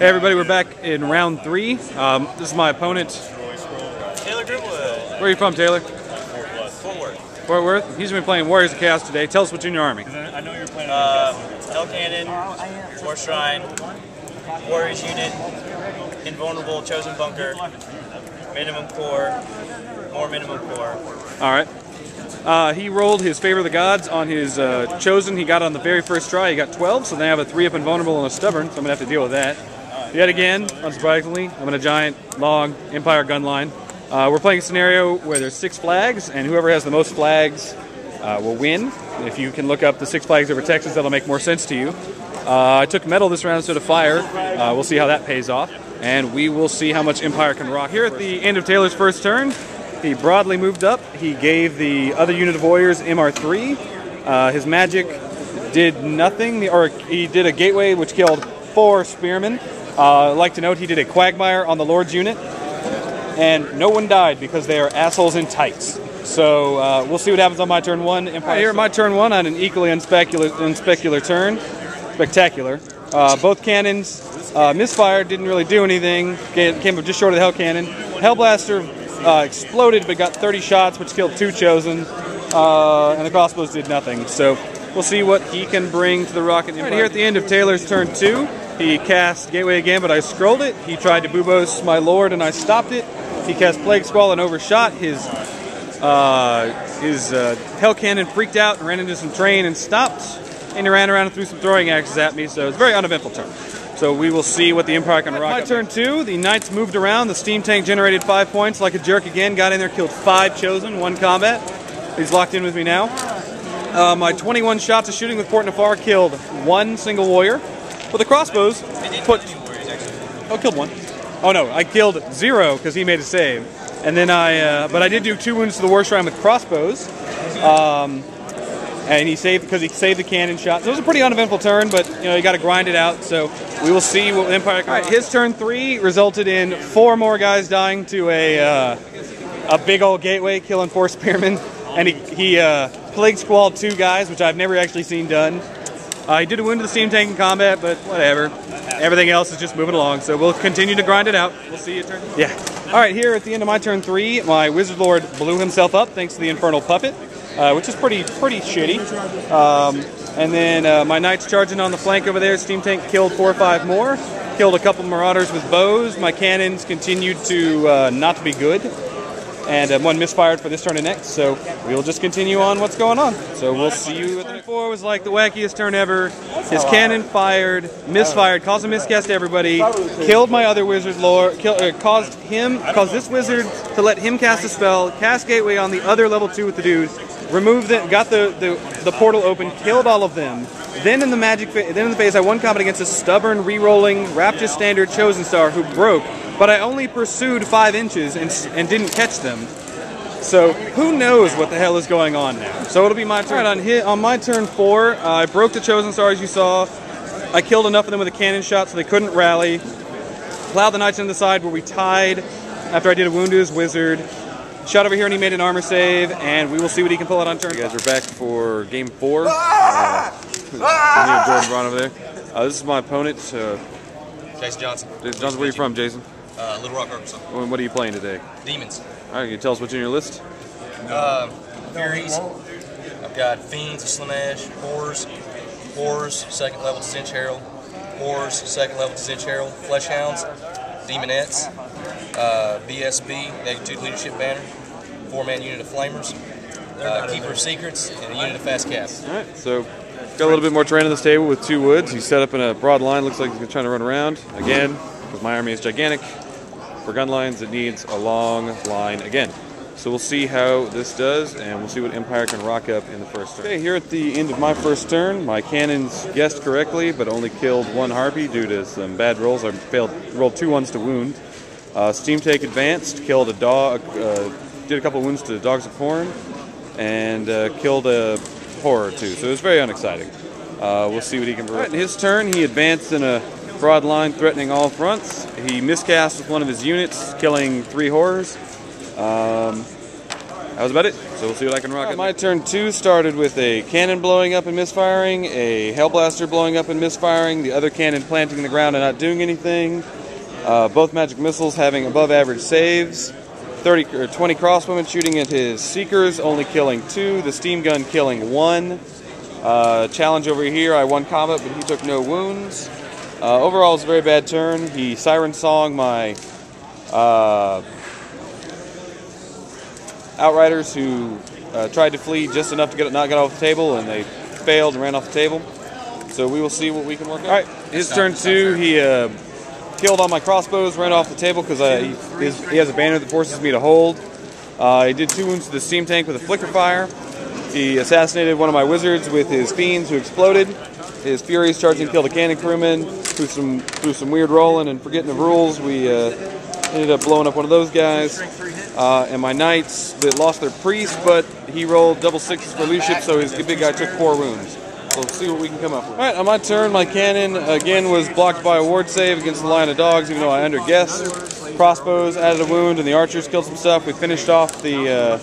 Hey everybody, we're back in round three. Um, this is my opponent. Taylor Goodwood. Where are you from, Taylor? Fort Worth. Fort Worth. He's been playing Warriors of Chaos today. Tell us what's in your army. I know you're playing. Uh, Hell Cannon, War Shrine, Warriors Unit, Invulnerable, Chosen Bunker, Minimum Core, more Minimum Core. All right. Uh, he rolled his Favor of the Gods on his uh, Chosen. He got on the very first try. He got 12, so then I have a 3 up Invulnerable and a Stubborn, so I'm going to have to deal with that. Yet again, unsurprisingly, I'm in a giant, long Empire gun line. Uh, we're playing a scenario where there's six flags, and whoever has the most flags uh, will win. If you can look up the six flags over Texas, that'll make more sense to you. Uh, I took metal this round instead of fire. Uh, we'll see how that pays off, and we will see how much Empire can rock. Here at the end of Taylor's first turn, he broadly moved up. He gave the other unit of warriors MR3. Uh, his magic did nothing, or he did a gateway which killed four spearmen. Uh, I'd like to note he did a quagmire on the Lord's unit, and no one died because they are assholes in tights. So uh, we'll see what happens on my turn one. Empire here at my turn one on an equally unspecular, unspecular turn. Spectacular. Uh, both cannons uh, misfired, didn't really do anything. Came up just short of the Hell Cannon. Hellblaster uh, exploded but got 30 shots, which killed two chosen. Uh, and the crossbows did nothing. So we'll see what he can bring to the Rocket Empire. Right here at the end of Taylor's turn two, he cast Gateway again, but I scrolled it. He tried to Bubos my lord, and I stopped it. He cast Plague Squall and overshot. His uh, his uh, Hell Cannon freaked out and ran into some train and stopped. And he ran around and threw some throwing axes at me, so it's a very uneventful turn. So we will see what the Empire can rock. My turn two, the Knights moved around. The steam tank generated five points like a jerk again. Got in there, killed five chosen, one combat. He's locked in with me now. Uh, my 21 shots of shooting with Port Nafar killed one single warrior. With the crossbows, put. Oh, killed one. Oh no, I killed zero because he made a save. And then I, uh, but I did do two wounds to the war shrine with crossbows. Um, and he saved because he saved the cannon shot. So it was a pretty uneventful turn, but you know you got to grind it out. So we will see what Empire. All right, his turn three resulted in four more guys dying to a uh, a big old gateway, killing four spearmen, and he he uh, plague squalled two guys, which I've never actually seen done. Uh, he did a wound to the steam tank in combat, but whatever. Everything else is just moving along, so we'll continue to grind it out. We'll see you turn. Yeah. All right, here at the end of my turn three, my wizard lord blew himself up thanks to the infernal puppet uh, which is pretty pretty shitty. Um, and then uh, my knights charging on the flank over there. Steam tank killed four or five more. Killed a couple marauders with bows. My cannons continued to uh, not be good. And uh, one misfired for this turn and next, so we'll just continue on what's going on. So we'll see you. Turn four was like the wackiest turn ever. His cannon fired, misfired, caused a miscast to everybody, killed my other wizard lord, kill, uh, caused him, caused this wizard to let him cast a spell, cast gateway on the other level two with the dudes, removed them, got the, the, the portal open, killed all of them. Then in the magic, then in the phase, I won combat against a stubborn, re-rolling Rapture Standard Chosen Star who broke, but I only pursued five inches and, and didn't catch them. So who knows what the hell is going on now? So it'll be my turn. on hit on my turn four, uh, I broke the Chosen Star as you saw. I killed enough of them with a cannon shot so they couldn't rally. Plowed the Knights into the side where we tied after I did a wound to his wizard. Shot over here and he made an armor save, and we will see what he can pull out on turn. You guys are back for game four. Uh, me and Jordan Braun over there. Uh, this is my opponent, uh, Jason Johnson. Jason Johnson. Where are you from, Jason? Uh, Little Rock, Arkansas. And What are you playing today? Demons. All right, can you tell us what's in your list? Uh, Furies. I've got Fiends of Slaanesh, Horrors, Horrors, second level Tzeentch Herald, Horrors, second level Tzeentch Herald, Flesh Hounds, Demonettes, uh, BSB, Negative Leadership Banner, four man unit of Flamers, uh, Keeper of Secrets, and a unit of Fast Cap. All right, so got a little bit more terrain on this table with two woods. He's set up in a broad line. Looks like he's trying to run around again because my army is gigantic. For gun lines, it needs a long line again. So we'll see how this does, and we'll see what Empire can rock up in the first turn. Okay, here at the end of my first turn, my cannons guessed correctly, but only killed one harpy due to some bad rolls. I failed, rolled two ones to wound. Uh, Steam Tank advanced, killed a dog, uh, did a couple wounds to Dogs of Khorne, and uh, killed a horror too. So it was very unexciting. Uh, we'll see what he can bring. in his turn, he advanced in a broad line, threatening all fronts. He miscast with one of his units, killing three horrors. Um, that was about it. So we'll see what I can rock. Uh, my turn two started with a cannon blowing up and misfiring, a Hellblaster blowing up and misfiring, the other cannon planting in the ground and not doing anything. Uh, both magic missiles having above average saves. 30 or 20 crossbowmen shooting at his seekers, only killing two. The steam gun killing one. Uh, challenge over here, I won combat, but he took no wounds. Uh, overall, it's a very bad turn. He siren song my uh, outriders who uh, tried to flee just enough to get not get off the table, and they failed and ran off the table. So we will see what we can work out. All right, his turn two. He uh, killed all my crossbows, ran off the table because he, he, has a banner that forces me to hold. Uh, he did two wounds to the steam tank with a flicker fire. He assassinated one of my wizards with his fiends who exploded. His furies charging killed a cannon crewman through some through some weird rolling and forgetting the rules. We uh, ended up blowing up one of those guys. Uh, and my knights that lost their priest, but he rolled double sixes for leadership, so his big guy took four wounds. So let's see what we can come up with. All right, on my turn, my cannon again was blocked by a ward save against the line of dogs, even though I underguessed. Crossbows added a wound, and the archers killed some stuff. We finished off the uh,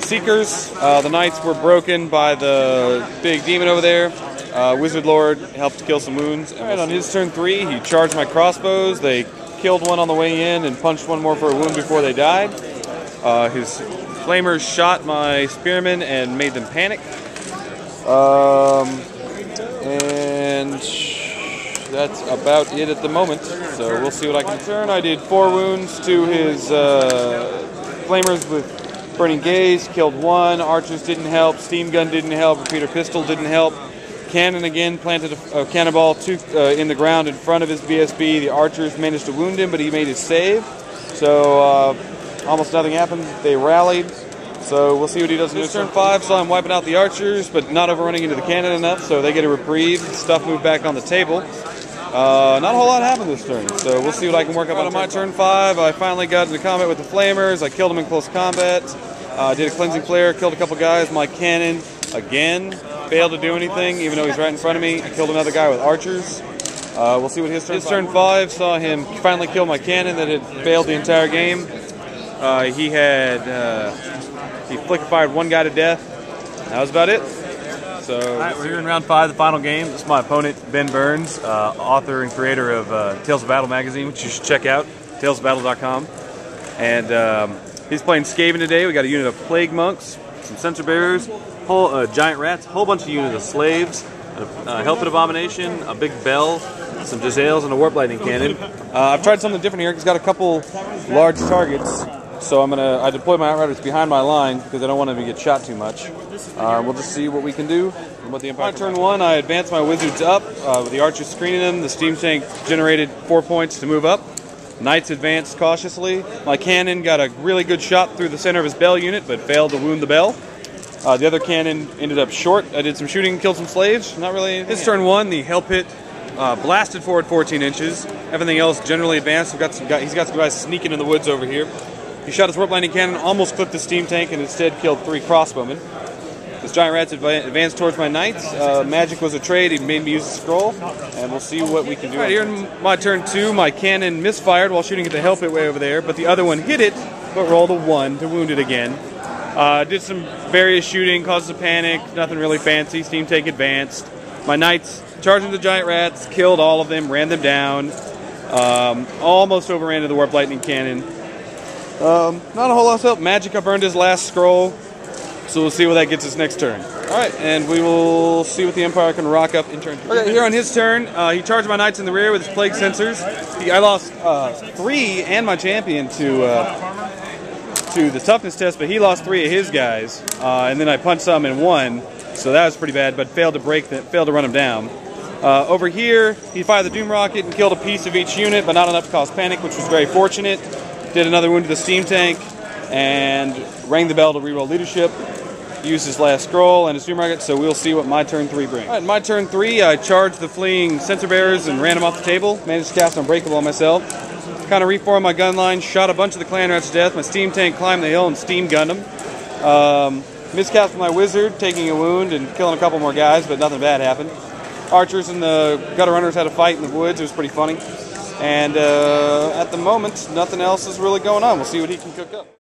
seekers. Uh, the knights were broken by the big demon over there. Uh, Wizard Lord helped kill some wounds. All right, on his turn three, he charged my crossbows. They killed one on the way in and punched one more for a wound before they died. Uh, his flamers shot my spearmen and made them panic. Um, and that's about it at the moment. So we'll see what I can turn. I did four wounds to his uh, flamers with burning gaze, killed one. Archers didn't help. Steam gun didn't help. Repeater pistol didn't help. Cannon again planted a, a cannonball to, uh, in the ground in front of his BSB. The archers managed to wound him, but he made his save. So uh, almost nothing happened. They rallied. So we'll see what he does in his turn five. So I'm wiping out the archers, but not overrunning into the cannon enough, so they get a reprieve. Stuff moved back on the table. Uh, not a whole lot happened this turn, so we'll see what I can work up on my turn five. I finally got into combat with the flamers. I killed them in close combat. Uh, did a cleansing flare, killed a couple guys. My cannon again failed to do anything, even though he's right in front of me. I killed another guy with archers. Uh, we'll see what his turn. His turn five saw him finally kill my cannon that had failed the entire game. Uh, he had uh, he flicker fired one guy to death. That was about it. So All right, we're here in round five, the final game. This is my opponent, Ben Burns, uh, author and creator of uh, Tales of Battle magazine, which you should check out, talesofbattle.com. And um, he's playing Skaven today. We got a unit of Plague Monks, some Censer Bearers, whole uh, Giant Rats, a whole bunch of units of Slaves, a, a Hell Pit Abomination, a Big Bell, some Jezzails, and a Warp Lightning Cannon. Uh, I've tried something different here. He's got a couple large targets. So I'm gonna I deploy my outriders behind my line because I don't want them to get shot too much. Uh, we'll just see what we can do. What the Empire. turn one, I advance my wizards up uh, with the archers screening them. The steam tank generated four points to move up. Knights advanced cautiously. My cannon got a really good shot through the center of his bell unit, but failed to wound the bell. Uh, the other cannon ended up short. I did some shooting, killed some slaves. Not really. Anything. His turn one, the hell pit uh, blasted forward 14 inches. Everything else generally advanced. We've got some guys, he's got some guys sneaking in the woods over here. He shot his warp lightning cannon, almost clipped the steam tank, and instead killed three crossbowmen. His giant rats advanced towards my knights. Uh, magic was a trade. He made me use the scroll, and we'll see what we can do. All right, here in my turn two, my cannon misfired while shooting at the hell pit way over there, but the other one hit it, but rolled a one to wound it again. Uh, did some various shooting, caused some panic, nothing really fancy. Steam tank advanced. My knights charging the giant rats, killed all of them, ran them down. Um, almost overran to the warp lightning cannon. Um, not a whole lot of help. Magic up earned his last scroll, so we'll see what that gets us next turn. All right, and we will see what the Empire can rock up in turn. Okay, here on his turn, uh, he charged my knights in the rear with his plague censers. He, I lost uh, three and my champion to uh, to the toughness test, but he lost three of his guys, uh, and then I punched some and won. So that was pretty bad, but failed to break that, failed to run him down. Uh, over here, he fired the Doom Rocket and killed a piece of each unit, but not enough to cause panic, which was very fortunate did another wound to the steam tank, and rang the bell to reroll leadership. Used his last scroll and his doom rocket, so we'll see what my turn three brings. All right, my turn three, I charged the fleeing censer bearers and ran them off the table. Managed to cast Unbreakable on myself. Kind of reformed my gun line, shot a bunch of the clan rats to death. My steam tank climbed the hill and steam gunned them. Um, miscast my wizard, taking a wound and killing a couple more guys, but nothing bad happened. Archers and the gutter runners had a fight in the woods. It was pretty funny. And uh, at the moment, nothing else is really going on. We'll see what he can cook up.